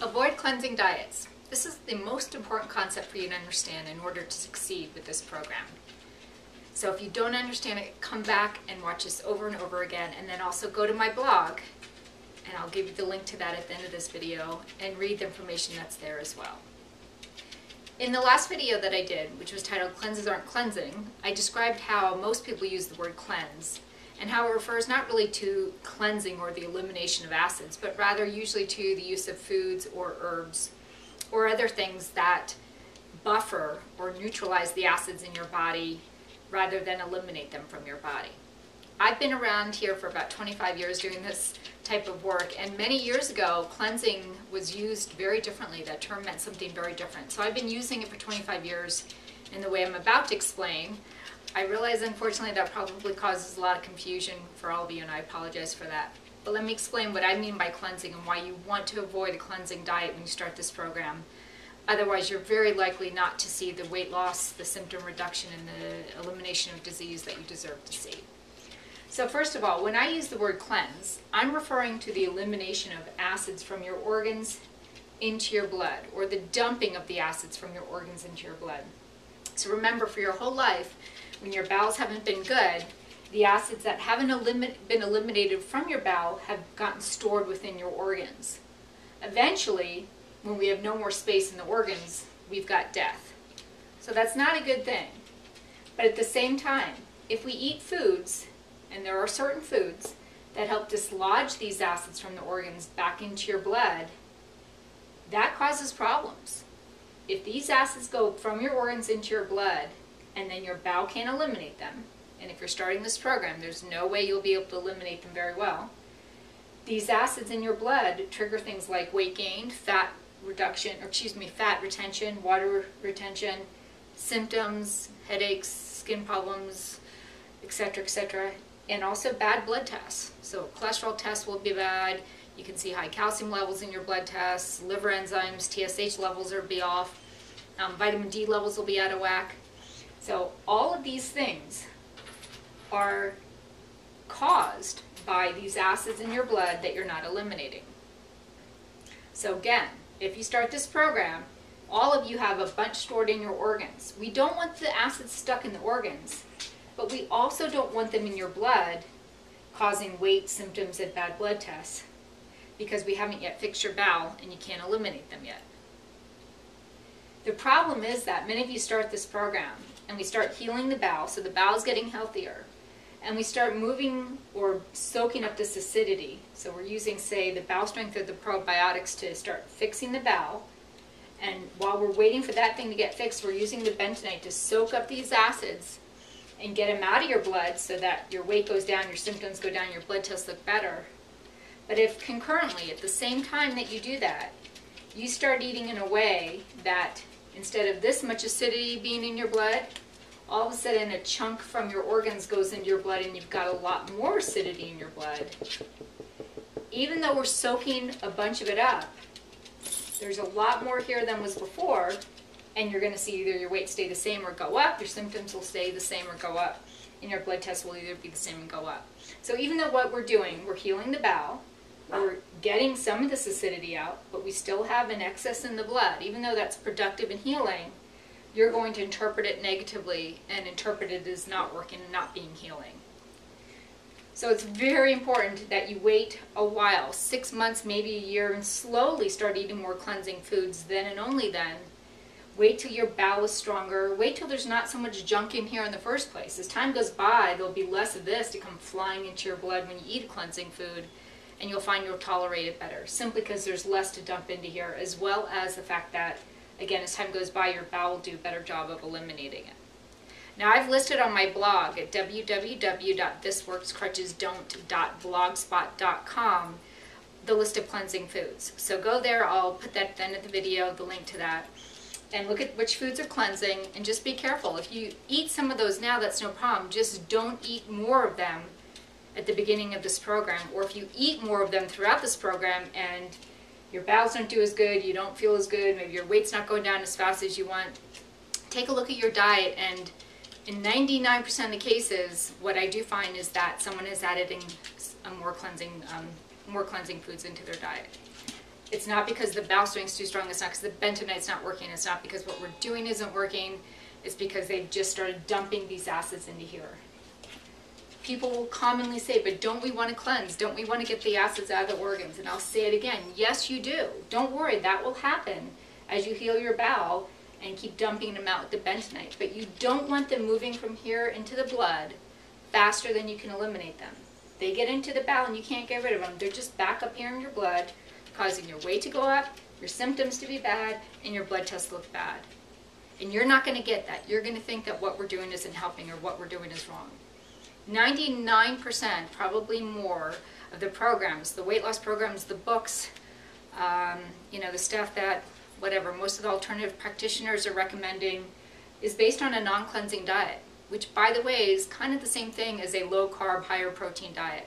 Avoid cleansing diets. This is the most important concept for you to understand in order to succeed with this program. So if you don't understand it, come back and watch this over and over again, and then also go to my blog, and I'll give you the link to that at the end of this video, and read the information that's there as well. In the last video that I did, which was titled Cleanses Aren't Cleansing, I described how most people use the word cleanse and how it refers not really to cleansing or the elimination of acids, but rather usually to the use of foods or herbs or other things that buffer or neutralize the acids in your body rather than eliminate them from your body. I've been around here for about 25 years doing this type of work, and many years ago, cleansing was used very differently. That term meant something very different. So I've been using it for 25 years in the way I'm about to explain, I realize unfortunately that probably causes a lot of confusion for all of you and I apologize for that. But let me explain what I mean by cleansing and why you want to avoid a cleansing diet when you start this program. Otherwise, you're very likely not to see the weight loss, the symptom reduction, and the elimination of disease that you deserve to see. So first of all, when I use the word cleanse, I'm referring to the elimination of acids from your organs into your blood, or the dumping of the acids from your organs into your blood. So remember, for your whole life, when your bowels haven't been good, the acids that haven't elim been eliminated from your bowel have gotten stored within your organs. Eventually, when we have no more space in the organs, we've got death. So that's not a good thing. But at the same time, if we eat foods, and there are certain foods that help dislodge these acids from the organs back into your blood, that causes problems. If these acids go from your organs into your blood, and then your bowel can't eliminate them. And if you're starting this program, there's no way you'll be able to eliminate them very well. These acids in your blood trigger things like weight gain, fat reduction, or excuse me, fat retention, water retention, symptoms, headaches, skin problems, etc., etc., and also bad blood tests. So cholesterol tests will be bad. You can see high calcium levels in your blood tests, liver enzymes, TSH levels will be off, um, vitamin D levels will be out of whack. So all of these things are caused by these acids in your blood that you're not eliminating. So again, if you start this program, all of you have a bunch stored in your organs. We don't want the acids stuck in the organs, but we also don't want them in your blood causing weight symptoms and bad blood tests because we haven't yet fixed your bowel and you can't eliminate them yet. The problem is that many of you start this program and we start healing the bowel, so the bowel is getting healthier, and we start moving or soaking up this acidity. So we're using, say, the bowel strength of the probiotics to start fixing the bowel. And while we're waiting for that thing to get fixed, we're using the bentonite to soak up these acids and get them out of your blood so that your weight goes down, your symptoms go down, your blood tests look better. But if concurrently, at the same time that you do that, you start eating in a way that Instead of this much acidity being in your blood, all of a sudden a chunk from your organs goes into your blood and you've got a lot more acidity in your blood. Even though we're soaking a bunch of it up, there's a lot more here than was before, and you're going to see either your weight stay the same or go up, your symptoms will stay the same or go up, and your blood test will either be the same and go up. So even though what we're doing, we're healing the bowel, we're getting some of this acidity out, but we still have an excess in the blood. Even though that's productive and healing, you're going to interpret it negatively and interpret it as not working and not being healing. So it's very important that you wait a while, six months, maybe a year, and slowly start eating more cleansing foods then and only then. Wait till your bowel is stronger. Wait till there's not so much junk in here in the first place. As time goes by, there'll be less of this to come flying into your blood when you eat a cleansing food and you'll find you'll tolerate it better simply because there's less to dump into here as well as the fact that again as time goes by your bowel will do a better job of eliminating it. Now I've listed on my blog at www.thisworkscrutchesdon't.blogspot.com the list of cleansing foods. So go there, I'll put that at the end of the video, the link to that, and look at which foods are cleansing and just be careful. If you eat some of those now, that's no problem. Just don't eat more of them at the beginning of this program, or if you eat more of them throughout this program and your bowels don't do as good, you don't feel as good, maybe your weight's not going down as fast as you want, take a look at your diet and in 99% of the cases, what I do find is that someone is adding more cleansing, um, more cleansing foods into their diet. It's not because the bowel strength's too strong, it's not because the bentonite's not working, it's not because what we're doing isn't working, it's because they've just started dumping these acids into here. People will commonly say, but don't we want to cleanse? Don't we want to get the acids out of the organs? And I'll say it again, yes you do. Don't worry, that will happen as you heal your bowel and keep dumping them out with the bentonite. But you don't want them moving from here into the blood faster than you can eliminate them. They get into the bowel and you can't get rid of them. They're just back up here in your blood, causing your weight to go up, your symptoms to be bad, and your blood tests look bad. And you're not going to get that. You're going to think that what we're doing isn't helping or what we're doing is wrong. 99%, probably more, of the programs, the weight loss programs, the books, um, you know, the stuff that, whatever, most of the alternative practitioners are recommending is based on a non-cleansing diet, which by the way is kind of the same thing as a low carb, higher protein diet.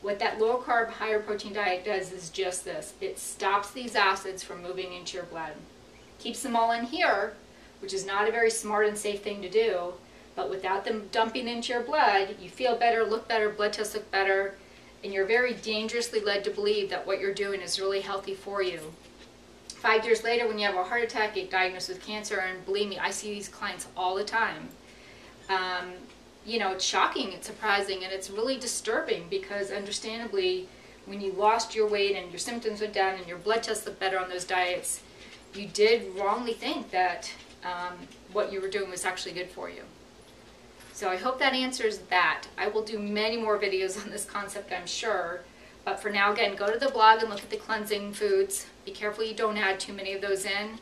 What that low carb, higher protein diet does is just this. It stops these acids from moving into your blood. Keeps them all in here, which is not a very smart and safe thing to do, but without them dumping into your blood, you feel better, look better, blood tests look better, and you're very dangerously led to believe that what you're doing is really healthy for you. Five years later, when you have a heart attack, get diagnosed with cancer, and believe me, I see these clients all the time. Um, you know, it's shocking, it's surprising, and it's really disturbing because understandably, when you lost your weight and your symptoms went down and your blood tests looked better on those diets, you did wrongly think that um, what you were doing was actually good for you. So I hope that answers that. I will do many more videos on this concept, I'm sure. But for now, again, go to the blog and look at the cleansing foods. Be careful you don't add too many of those in.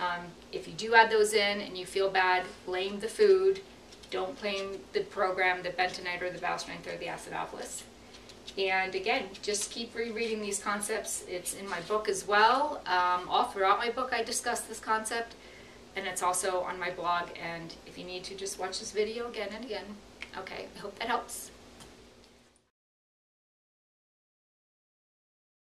Um, if you do add those in and you feel bad, blame the food. Don't blame the program, the bentonite or the bowel strength or the acidophilus. And again, just keep rereading these concepts. It's in my book as well. Um, all throughout my book, I discuss this concept and it's also on my blog and if you need to just watch this video again and again. Okay, I hope that helps.